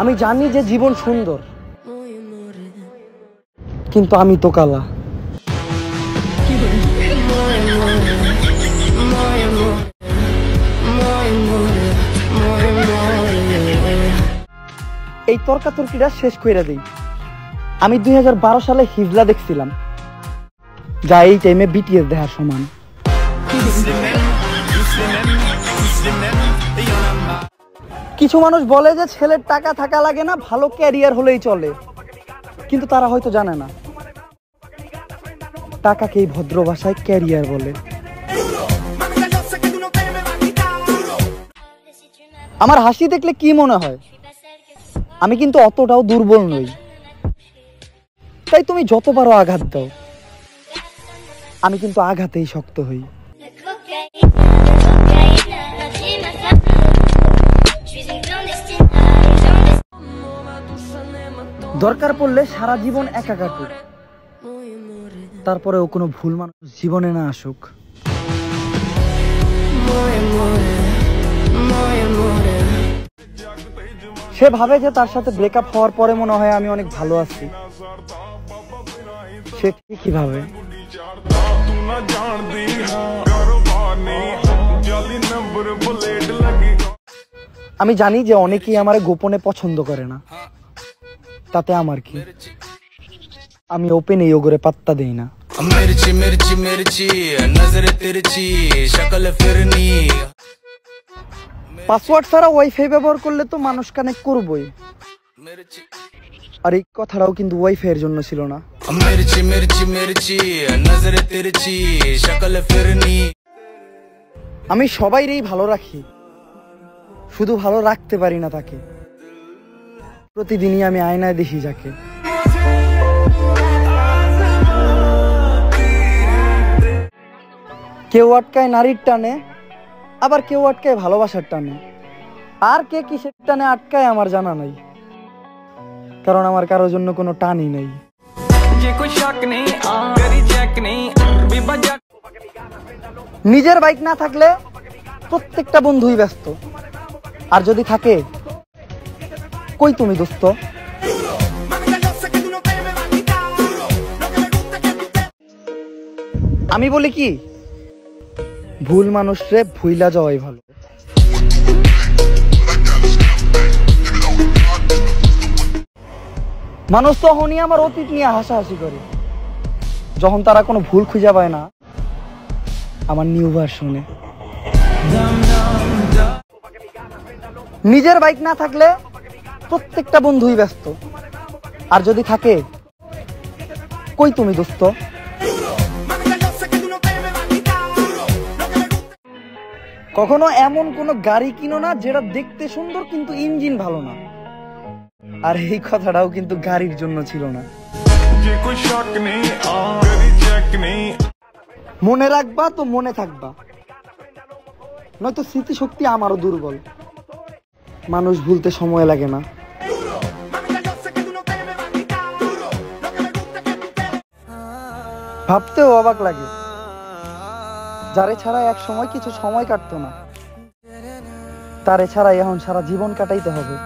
আমি জানি যে জীবন সুন্দর। কিন্তু আমি তো কালা। এই তর্কাতর্কিটা শেষ কইরা দেই। আমি দুই হাজার বারো সালে হিজলা দেখছিলাম। যা এই টাইমে বিটিএস দেখার সমান। কিছু মানুষ বলে যে ছেলের টাকা থাকা লাগে না, ভালো ক্যারিয়ার হলেই চলে। কিন্তু তারা হয়তো জানে না। টাকাকেই ভদ্র ভাষায় ক্যারিয়ার বলে। আমার হাসি দেখলে কি মনে হয়? আমি কিন্তু অতটাও দুর্বল নই। তাই তুমি যত পারো আঘাত দাও, আমি কিন্তু আঘাতেই শক্ত হই। দরকার পড়লে সারা জীবন একা কাটুক। তারপরেও কোনো ভুল মানুষ জীবনে না আসুক। সে ভাবে যে তার সাথে ব্রেকআপ হওয়ার পরে মনে হয় আমি অনেক ভালো আছি। সে কীভাবে আমি জানি যে অনেকেই আমার গোপনে পছন্দ করে না। তাতে আমার কি? আমি ওপেনে ওগরে পাত্তা দেই না। মির্চি মির্চি মেরেছি নজরে তিরচি শকল ফিরনি। পাসওয়ার্ড ছাড়া ওয়াইফাই ব্যবহার করলে তো মানুষ কানেক করবই। আর এই কথাটাও কিন্তু ওয়াইফাই এর জন্য ছিল না। মির্চি মির্চি মেরেছি নজরে তিরচি শকল ফিরনি। আমি সবাইরই ভালো রাখি। শুধু ভালো রাখতে পারি না তাকে। প্রতিদিনই আমি আয়নায় দেখি যাকে। কেউ আটকায় নারীর টানে, আবার কেউ আটকায় ভালোবাসার টানে। আর কে কিসের টানে আটকায় আমার জানা নাই, কারণ আমার কারোর জন্য কোনো টানই নেই। নিজের বাইক না থাকলে প্রত্যেকটা বন্ধুই ব্যস্ত। আর যদি থাকে কই তুমি, দোস্ত? আমি বলি কি, ভুল মানুষরে ভুইলা যাওয়াই ভালো। মানুষ তখনই আমার অতীত নিয়ে হাসাহাসি করে, যখন তারা কোনো ভুল খুঁজে পায় না, আমার নিউ ভার্সনে নিজের বাইক না থাকলে প্রত্যেকটা বন্ধুই ব্যস্ত। আর যদি থাকে, কই তুমি দোস্ত? কখনো এমন কোন গাড়ি কিনো না যেটা দেখতে সুন্দর কিন্তু ইঞ্জিন ভালো না। আর এই কথাটাও কিন্তু গাড়ির জন্য ছিল না। মনে রাখবা তো মনে থাকবা। নয়তো স্মৃতিশক্তি আমারও দুর্বল। মানুষ ভুলতে সময় লাগে না। ভাবতেও অবাক লাগে। যারে ছাড়া এক সময় কিছু সময় কাটতো না। তারে ছাড়া এখন সারা জীবন কাটাইতে হবে।